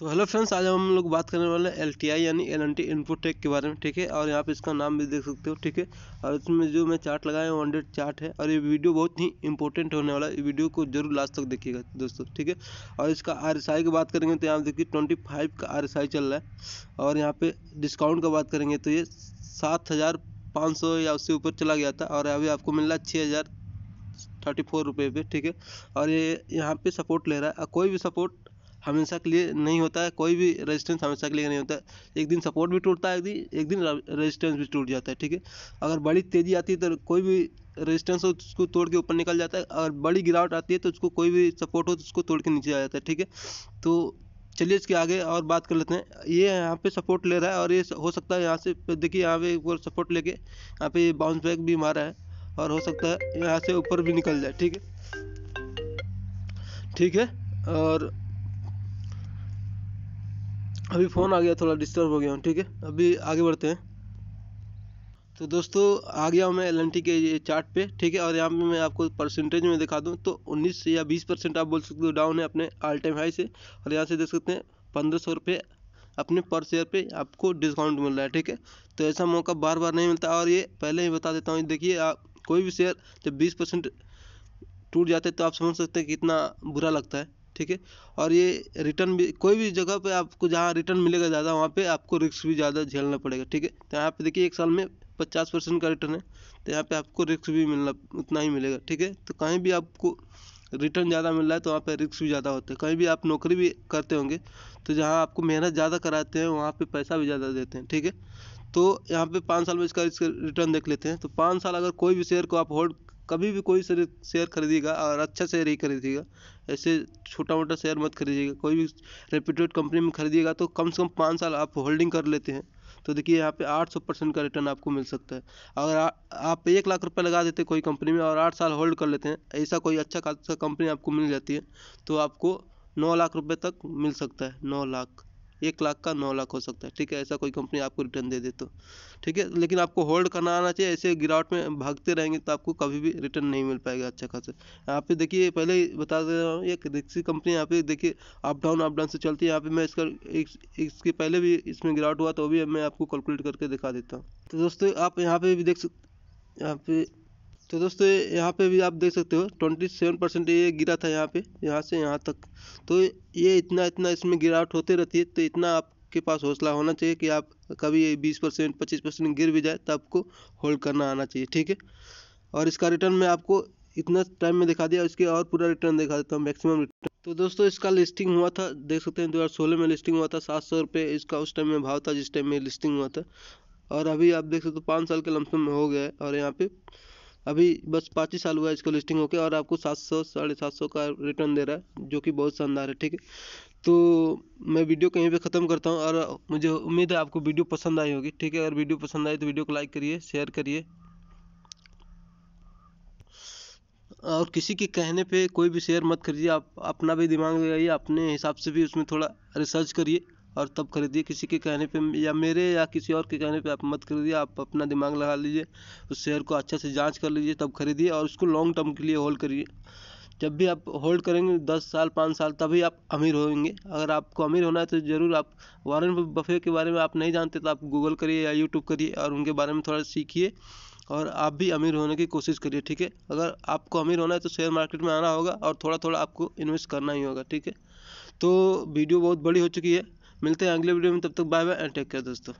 तो hello friends आज हम लोग बात करने वाले हैं एल टी आई यानी एल एन टी इन्फोटेक के बारे में, ठीक है? और यहाँ पे इसका नाम भी देख सकते हो, ठीक है? और इसमें जो मैं चार्ट लगाया हूँ हंड्रेड चार्ट है, और ये वीडियो बहुत ही इंपॉर्टेंट होने वाला है। वीडियो को ज़रूर लास्ट तक देखिएगा दोस्तों, ठीक है? और इसका आर एस आई की बात करेंगे तो यहाँ देखिए ट्वेंटी फाइव का आर एस आई चल रहा है, और यहाँ पे डिस्काउंट का बात करेंगे तो ये सात हज़ार पाँच सौ या उससे ऊपर चला गया था, और अभी आपको मिल रहा है छः हज़ार थर्टी फोर रुपये पे, ठीक है? और ये यहाँ पे सपोर्ट ले रहा है। कोई भी सपोर्ट हमेशा के लिए नहीं होता है, कोई भी रेजिस्टेंस हमेशा के लिए नहीं होता है। एक दिन सपोर्ट भी टूटता है, एक दिन एक दिन रेजिस्टेंस भी टूट जाता है, ठीक है? अगर बड़ी तेज़ी आती है तो कोई भी रेजिस्टेंस हो तो उसको तोड़ के ऊपर निकल जाता है, अगर बड़ी गिरावट आती है तो उसको कोई भी सपोर्ट हो तो उसको तोड़ के नीचे आ जाता है, ठीक है? तो चलिए इसके आगे और बात कर लेते हैं। ये यहाँ पे सपोर्ट ले रहा है और ये हो सकता है यहाँ से, देखिए यहाँ पे एक बार सपोर्ट लेके यहाँ पे बाउंस बैक भी मारा है और हो सकता है यहाँ से ऊपर भी निकल जाए, ठीक है? ठीक है? और अभी फ़ोन आ गया, थोड़ा डिस्टर्ब हो गया हूँ, ठीक है? अभी आगे बढ़ते हैं। तो दोस्तों, आ गया हूँ मैं एलएनटी के ये चार्ट पे, ठीक है? और यहाँ पे मैं आपको परसेंटेज में दिखा दूँ तो 19 या 20 परसेंट आप बोल सकते हो डाउन है अपने ऑल टाइम हाई से। और यहाँ से देख सकते हैं, पंद्रह सौ रुपये अपने पर शेयर पे आपको डिस्काउंट मिल रहा है, ठीक है? तो ऐसा मौका बार बार नहीं मिलता। और ये पहले ही बता देता हूँ देखिए, आप कोई भी शेयर जब बीस परसेंट टूट जाते तो आप समझ सकते हैं कितना बुरा लगता है। ठीक है? और ये रिटर्न भी, कोई भी जगह पे आपको जहाँ रिटर्न मिलेगा ज़्यादा, वहाँ पे आपको रिस्क भी ज़्यादा झेलना पड़ेगा, ठीक है? तो यहाँ पे देखिए एक साल में पचास परसेंट का रिटर्न है तो यहाँ पे आपको रिस्क भी मिलना, उतना ही मिलेगा, ठीक है? तो कहीं भी आपको रिटर्न ज़्यादा मिल रहा है तो वहाँ पर रिस्क भी ज़्यादा होते हैं। कहीं भी आप नौकरी भी करते होंगे तो जहाँ आपको मेहनत ज़्यादा कराते हैं, वहाँ पर पैसा भी ज़्यादा देते हैं, ठीक है? तो यहाँ पे पाँच साल में इसका रिटर्न देख लेते हैं तो पाँच साल अगर कोई भी शेयर को आप होल्ड कभी भी कोई शेयर खरीदेगा और अच्छा शेयर ही खरीदेगा ऐसे छोटा मोटा शेयर मत खरीदिएगा। कोई भी रेप्यूटेड कंपनी में खरीदिएगा तो कम से कम पाँच साल आप होल्डिंग कर लेते हैं। तो देखिए यहाँ पे आठ सौ परसेंट का रिटर्न आपको मिल सकता है। अगर आ, आप एक लाख रुपए लगा देते कोई कंपनी में और आठ साल होल्ड कर लेते हैं ऐसा कोई अच्छा खासा कंपनी आपको मिल जाती है तो आपको नौ लाख रुपए तक मिल सकता है। नौ लाख। एक लाख का नौ लाख हो सकता है ठीक है? ऐसा कोई कंपनी आपको रिटर्न दे दे तो। ठीक है? लेकिन आपको होल्ड करना आना चाहिए ऐसे गिरावट में भागते रहेंगे तो आपको कभी भी रिटर्न नहीं मिल पाएगा अच्छा खासा। यहाँ पे देखिए पहले ही बता दे रहा हूँ एक रिक्सी कंपनी यहाँ पे देखिए अप डाउन अप डाउन से चलती है। यहाँ पे मैं इसका इस, इसके पहले भी इसमें गिरावट हुआ तो भी मैं आपको कैलकुलेट करके दिखा देता हूँ। तो दोस्तों आप यहाँ पे भी देख सकते यहाँ पे तो दोस्तों, यहाँ पे भी आप देख सकते हो ट्वेंटी सेवन परसेंट ये गिरा था यहाँ पे, यहाँ से यहाँ तक। तो ये इतना इतना इसमें गिरावट होते रहती है तो इतना आपके पास हौसला होना चाहिए कि आप कभी बीस परसेंट, पच्चीस परसेंट गिर भी जाए तो आपको होल्ड करना आना चाहिए, ठीक है? और इसका रिटर्न मैं आपको इतना टाइम में दिखा दिया, इसके और पूरा रिटर्न दिखा देता हूँ मैक्सिमम रिटर्न तो दोस्तों, इसका लिस्टिंग हुआ था, देख सकते हैं, दो हज़ार सोलह में लिस्टिंग हुआ था, सात सौ रुपये इसका उस टाइम में भाव था, जिस टाइम में लिस्टिंग हुआ था। और अभी आप देख सकते हो, पाँच साल के लमसम में हो गया है, और यहाँ पे अभी बस पाँच ही साल हुआ है इसको लिस्टिंग होकर और आपको सात सौ, साढ़े सात सौ का रिटर्न दे रहा है, जो कि बहुत शानदार है, ठीक है? तो मैं वीडियो कहीं पे ख़त्म करता हूँ और मुझे उम्मीद है आपको वीडियो पसंद आई होगी, ठीक है? अगर वीडियो पसंद आई तो वीडियो को लाइक करिए शेयर करिए। और किसी के कहने पे कोई भी शेयर मत करिए, आप अपना भी दिमाग लगाइए, अपने हिसाब से भी उसमें थोड़ा रिसर्च करिए। और तब खरीदिए किसी के कहने पे या मेरे या किसी और के कहने पे आप मत खरीदिए, आप अपना दिमाग लगा लीजिए, उस शेयर को अच्छे से जाँच कर लीजिए, तब खरीदिए और उसको लॉन्ग टर्म के लिए होल्ड करिए। जब भी आप होल्ड करेंगे, दस साल, पाँच साल, तभी आप अमीर होंगे। अगर आपको अमीर होना है तो ज़रूर आप वारन बफे के बारे में आप नहीं जानते तो आप गूगल करिए या यूट्यूब करिए और उनके बारे में थोड़ा सीखिए और आप भी अमीर होने की कोशिश करिए, ठीक है? अगर आपको अमीर होना है तो शेयर मार्केट में आना होगा और थोड़ा थोड़ा आपको इन्वेस्ट करना ही होगा, ठीक है? तो वीडियो बहुत बड़ी हो चुकी है। मिलते हैं अगले वीडियो में तब तक bye bye and take care दोस्तों।